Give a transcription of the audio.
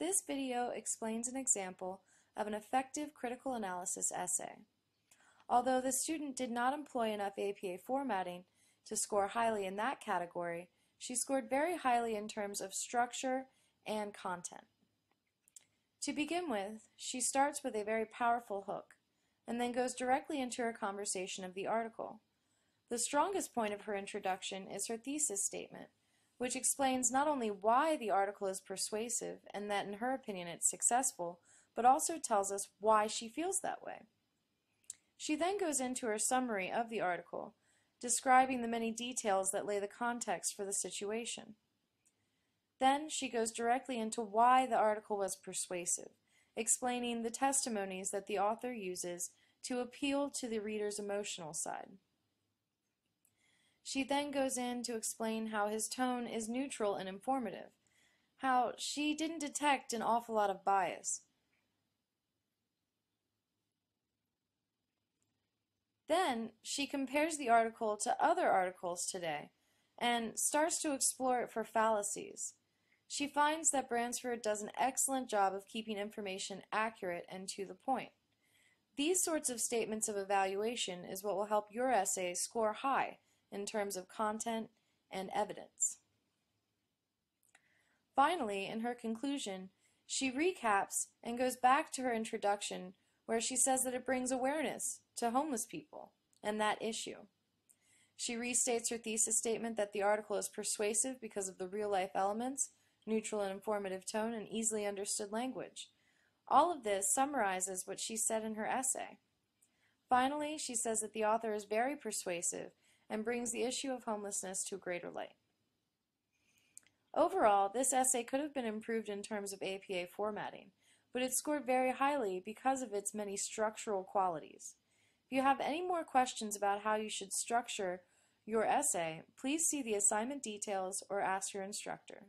This video explains an example of an effective critical analysis essay. Although the student did not employ enough APA formatting to score highly in that category, she scored very highly in terms of structure and content. To begin with, she starts with a very powerful hook, and then goes directly into her conversation of the article. The strongest point of her introduction is her thesis statement, which explains not only why the article is persuasive and that in her opinion it's successful, but also tells us why she feels that way. She then goes into her summary of the article, describing the many details that lay the context for the situation. Then she goes directly into why the article was persuasive, explaining the testimonies that the author uses to appeal to the reader's emotional side. She then goes in to explain how his tone is neutral and informative, how she didn't detect an awful lot of bias. Then she compares the article to other articles today and starts to explore it for fallacies. She finds that Bransford does an excellent job of keeping information accurate and to the point. These sorts of statements of evaluation is what will help your essay score high in terms of content and evidence. Finally, in her conclusion, she recaps and goes back to her introduction where she says that it brings awareness to homeless people and that issue. She restates her thesis statement that the article is persuasive because of the real-life elements, neutral and informative tone, and easily understood language. All of this summarizes what she said in her essay. Finally, she says that the author is very persuasive and brings the issue of homelessness to a greater light. Overall, this essay could have been improved in terms of APA formatting, but it scored very highly because of its many structural qualities. If you have any more questions about how you should structure your essay, please see the assignment details or ask your instructor.